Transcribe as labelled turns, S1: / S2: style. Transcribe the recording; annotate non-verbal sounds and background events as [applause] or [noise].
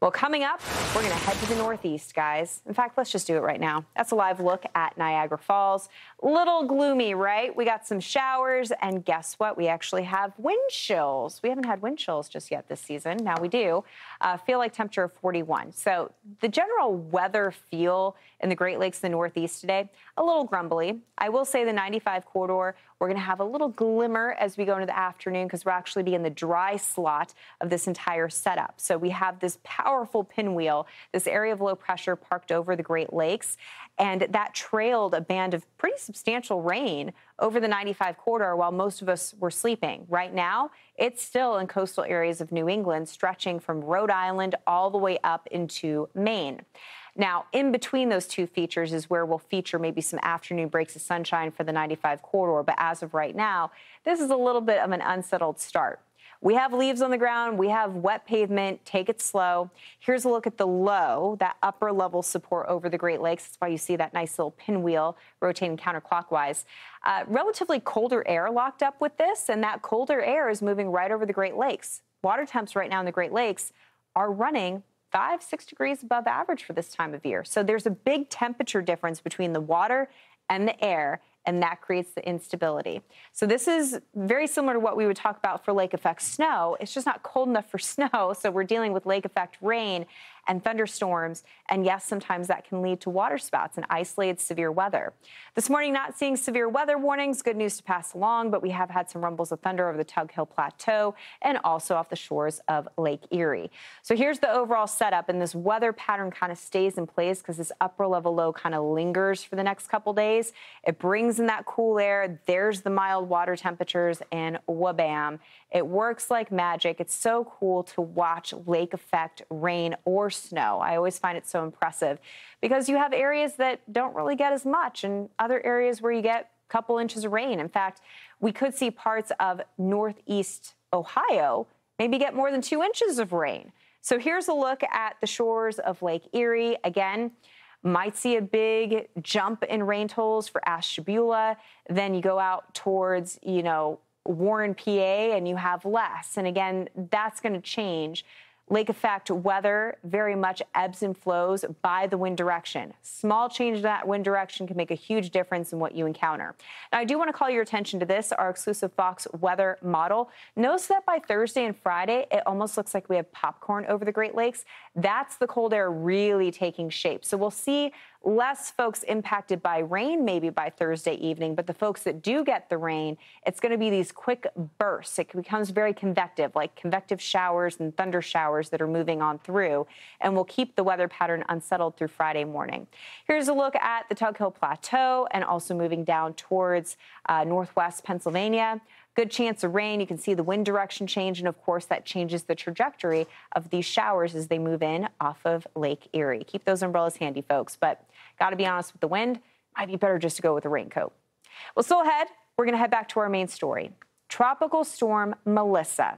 S1: Well, coming up, we're going to head to the Northeast, guys. In fact, let's just do it right now. That's a live look at Niagara Falls. Little gloomy, right? We got some showers, and guess what? We actually have wind chills. We haven't had wind chills just yet this season. Now we do. Uh, feel like temperature of 41. So the general weather feel in the Great Lakes, the Northeast today, a little grumbly. I will say the 95 corridor, we're going to have a little glimmer as we go into the afternoon because we'll actually be in the dry slot of this entire setup. So we have this power powerful pinwheel, this area of low pressure parked over the Great Lakes, and that trailed a band of pretty substantial rain over the 95 corridor while most of us were sleeping. Right now, it's still in coastal areas of New England, stretching from Rhode Island all the way up into Maine. Now, in between those two features is where we'll feature maybe some afternoon breaks of sunshine for the 95 corridor. But as of right now, this is a little bit of an unsettled start. We have leaves on the ground. We have wet pavement. Take it slow. Here's a look at the low, that upper level support over the Great Lakes. That's why you see that nice little pinwheel rotating counterclockwise. Uh, relatively colder air locked up with this, and that colder air is moving right over the Great Lakes. Water temps right now in the Great Lakes are running five, six degrees above average for this time of year. So there's a big temperature difference between the water and the air and that creates the instability. So this is very similar to what we would talk about for lake effect snow. It's just not cold enough for [laughs] snow, so we're dealing with lake effect rain and thunderstorms. And yes, sometimes that can lead to waterspouts and isolated severe weather. This morning, not seeing severe weather warnings. Good news to pass along, but we have had some rumbles of thunder over the Tug Hill Plateau and also off the shores of Lake Erie. So here's the overall setup, and this weather pattern kind of stays in place because this upper level low kind of lingers for the next couple days. It brings in that cool air. There's the mild water temperatures, and wabam. It works like magic. It's so cool to watch lake effect rain or snow. I always find it so impressive because you have areas that don't really get as much and other areas where you get a couple inches of rain. In fact, we could see parts of northeast Ohio maybe get more than two inches of rain. So here's a look at the shores of Lake Erie. Again, might see a big jump in rain totals for Ashtabula. Then you go out towards, you know, Warren, PA, and you have less. And again, that's going to change. Lake effect weather very much ebbs and flows by the wind direction. Small change in that wind direction can make a huge difference in what you encounter. Now, I do want to call your attention to this, our exclusive Fox weather model. Notice that by Thursday and Friday, it almost looks like we have popcorn over the Great Lakes. That's the cold air really taking shape. So we'll see less folks impacted by rain maybe by Thursday evening, but the folks that do get the rain, it's going to be these quick bursts. It becomes very convective, like convective showers and thunder showers that are moving on through, and will keep the weather pattern unsettled through Friday morning. Here's a look at the Tug Hill Plateau and also moving down towards uh, northwest Pennsylvania. Good chance of rain. You can see the wind direction change, and of course, that changes the trajectory of these showers as they move in off of Lake Erie. Keep those umbrellas handy, folks. But got to be honest with the wind, might be better just to go with a raincoat. Well, still ahead, we're going to head back to our main story. Tropical storm Melissa